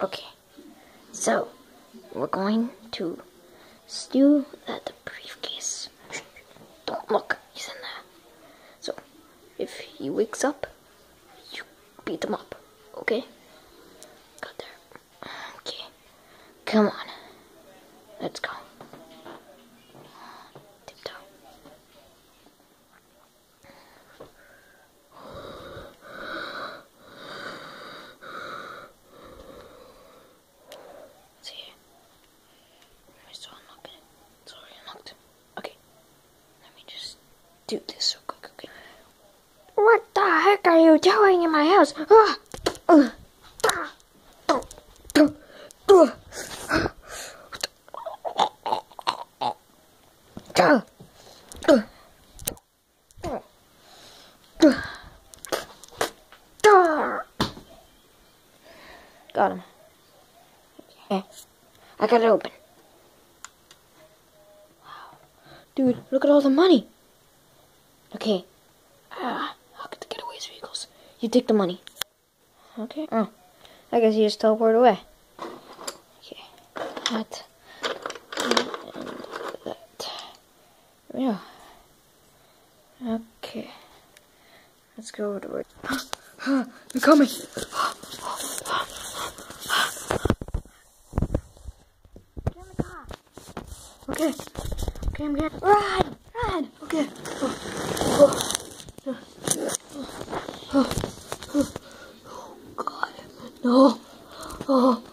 Okay. So, we're going to steal that briefcase. Don't look. He's in there. So, if he wakes up, you beat him up. Okay? Got there. Okay. Come on. Let's go. Do this real quick, okay? What the heck are you doing in my house? Got him. Okay. I got it open. Wow. Dude, look at all the money. Okay. Ah, I'll get the getaways vehicles. You take the money. Okay. Oh. I guess you just teleport away. Okay. That. And that. Yeah. Okay. Let's go over to work. They're coming. Okay. Okay, I'm getting. Run! Run! Okay. Oh. Oh, God. No. Oh.